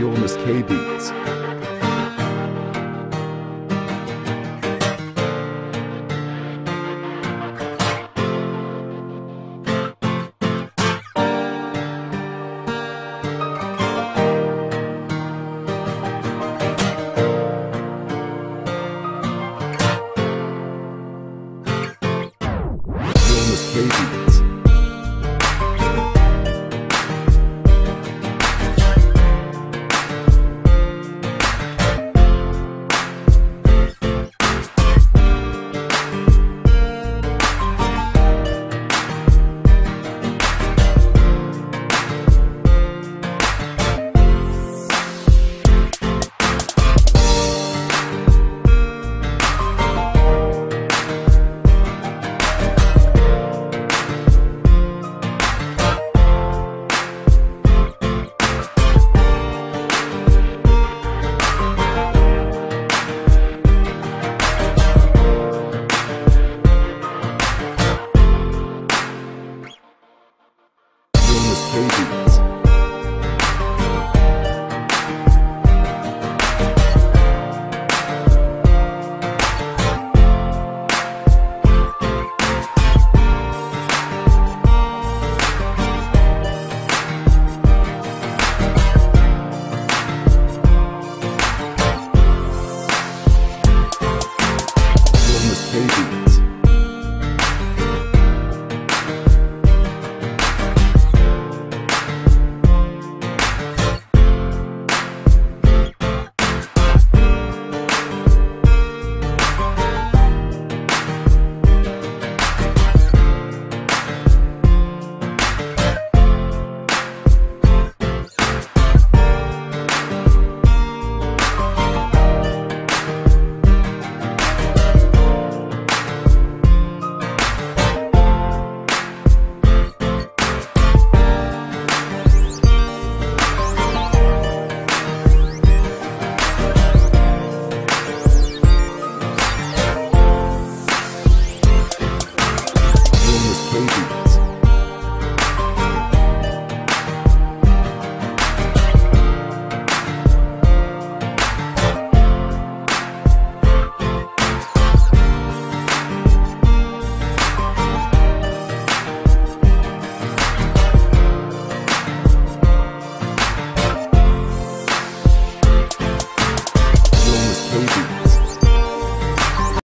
Yolmas K Beats. Yolmas K Beats. Beats. baby.